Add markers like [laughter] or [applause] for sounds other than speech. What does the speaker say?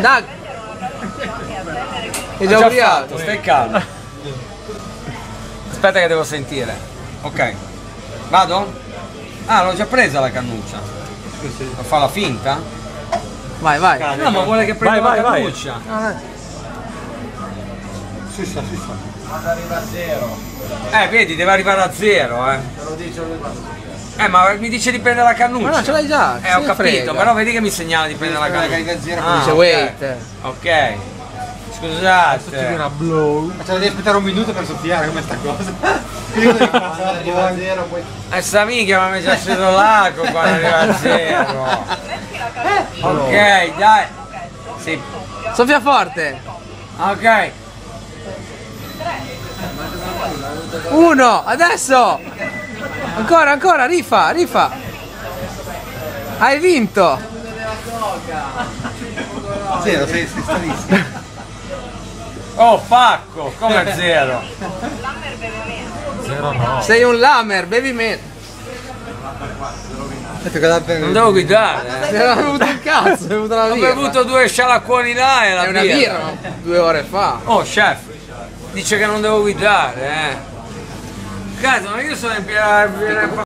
Dai! È già ubriaco. stai calmo. Aspetta che devo sentire. Ok. Vado? Ah, l'ho già presa la cannuccia. Fa la finta? Vai, vai. No, ma vuole che prenda Vai, la vai, vai. Cannuccia. Fissa, fissa. Eh, vedi, deve arrivare a zero, eh. Eh, ma mi dice di prendere la cannuccia. Ma no, ce l'hai già. Eh, ho capito, frega. però vedi che mi segnala di prendere la cannuccia. zero, Ah, Dice wait. Ok. Scusate. Una blow. Ma ce la devi aspettare un minuto per soffiare come sta cosa. [laughs] Arriva a zero, poi. E sta minchia, ma mi è già sceso l'acqua quando arriva a zero. Ok, dai. Sì, Soffia forte. ok. Uno, adesso. Ancora, ancora, rifa, rifa. Hai vinto. Zero, sei, sei stanissimo. [laughs] Oh, pacco, come a [laughs] zero. Zero no. Sei un lamer, bevi meno. Non devo guidare. eh. Non ho bevuto un cazzo, ho bevuto una Ho birra. bevuto due scialacquoni là e la È una birra, due ore fa. Oh, chef, dice che non devo guidare, eh. Cazzo, ma io sono in piena...